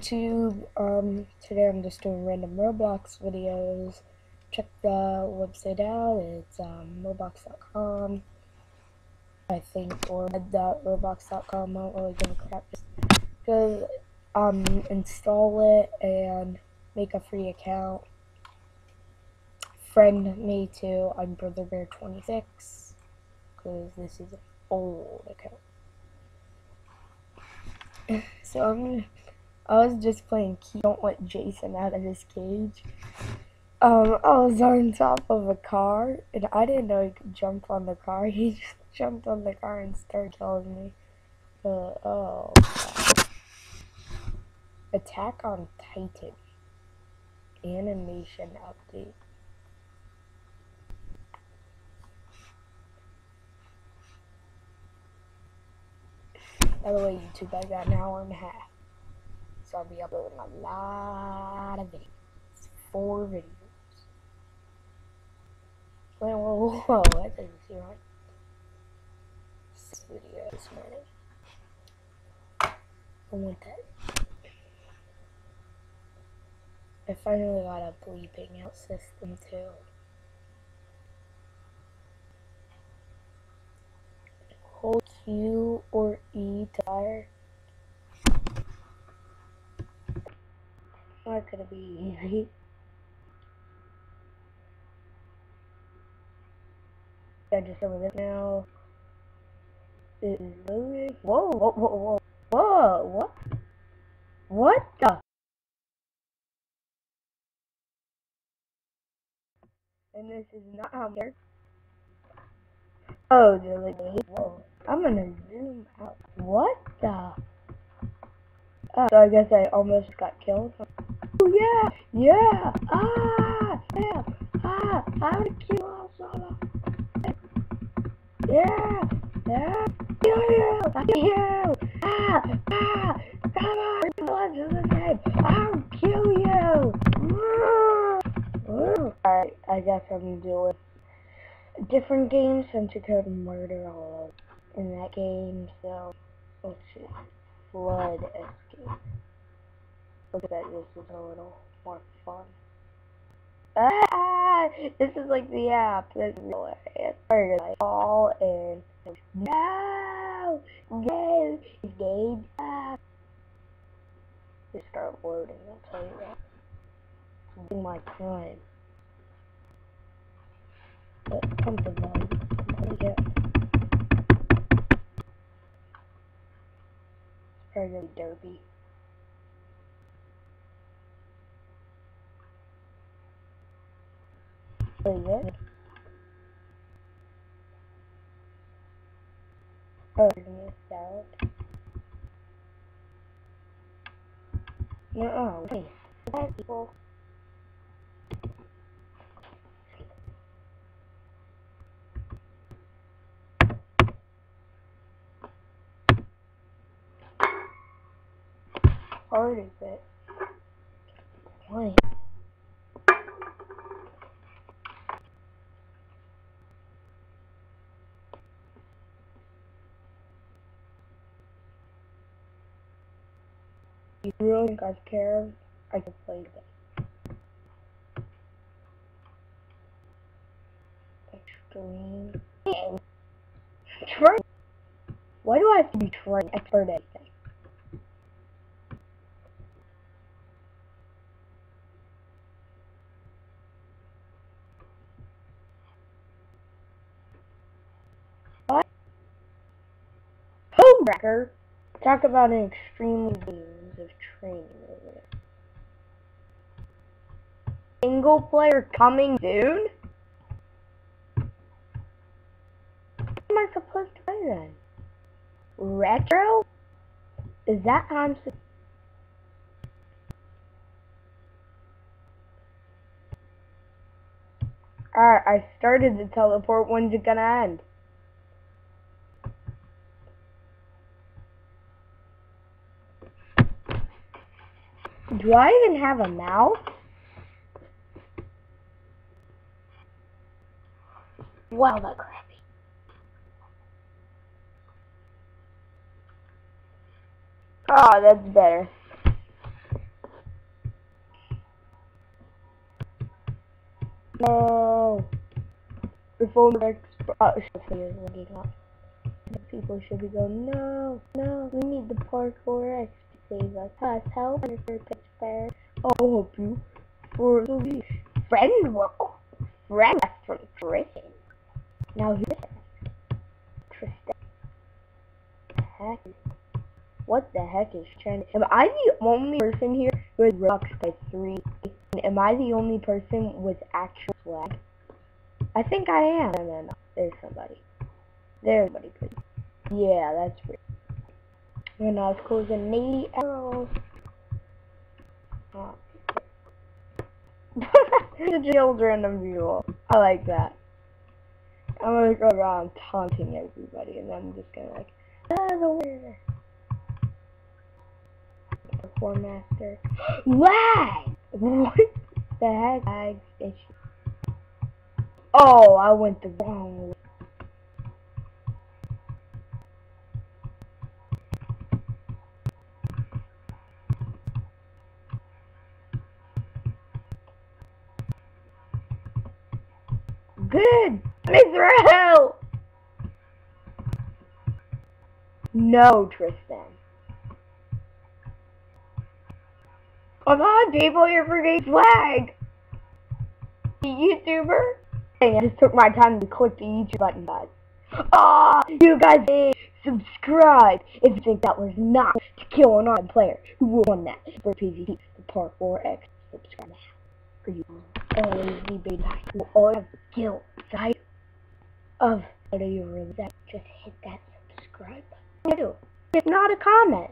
YouTube. Um, today I'm just doing random Roblox videos. Check the website out. It's um, roblox.com. I think or roblox.com. I don't really give a crap. Just go um, install it and make a free account. Friend me too. I'm Brother Bear 26 because this is an old account. So I'm gonna I was just playing key. Don't let Jason out of his cage. Um, I was on top of a car, and I didn't know he could jump on the car. He just jumped on the car and started killing me. Uh, oh. Attack on Titan. Animation update. By the way, YouTube, I got an hour and a half. So I'll be uploading a lot of videos. Four videos. Whoa, whoa, whoa, that doesn't seem right. This video this morning. I want that. I finally got a bleeping out system too. Hold Q or E to could it be easy? I just over this now. It is loading. Whoa, whoa, whoa, whoa, whoa, what? What the? And this is not how I'm Oh, like, whoa. I'm gonna zoom out. What the? Oh, so I guess I almost got killed. Oh yeah, yeah, ah, yeah, ah, I'm gonna kill all solo. Yeah, yeah, kill you, I kill you, ah, ah, come on, let's do the same. I'll kill you. Alright, I guess I'm gonna do it different games since you could murder all of in that game, so let's see. Flood escape. Look at that, this is a little more fun. Ah! This is like the app. This is hilarious. Where did I fall in? No! No! Game app. Just start loading, I'll tell you that. It's my time. But come to volume. Come get. Probably gonna derpy. Good. Oh, miss out. No, oh, wait. People. Hard is it? Twenty. You really think I care? I can play this. Extreme. Train. Why do I have to be trained expert at anything? Talk about an extreme games of training over there. Single player coming soon? What am I supposed to play then? Retro? Is that how I'm supposed Alright, I started the teleport. When's it gonna end? Do I even have a mouth? Wow, that crappy. Oh, that's better. No. The phone next uh. People should be going, no, no, we need the parkour expert save us. Us, help, and for pitch fair. I'll help you. Oh, for the friend work. Friend from Tristan. Now who's Tristan? Heck? What the heck is trending? Am I the only person here who has rocks by three? Am I the only person with actual swag? I think I am. No, no. There's somebody. There's somebody. Yeah, that's pretty. When I was closing 80 arrows. Oh. the children of people. I like that. I'm gonna go around taunting everybody, and then I'm just gonna like, ah, the winner. Perform master. Lag! What the heck? Lag issue. Oh, I went the wrong way. Good! Israel! No, Tristan. Come on, people, you're forgetting flag! YouTuber? Hey, I just took my time to click the YouTube button, guys. Ah, you guys subscribe if you think that was not to kill an armed player who won that for PvP, the Part 4X. Subscribe now. For you always be big will always have the guilt side of do you really that just hit that subscribe button. If not a comment.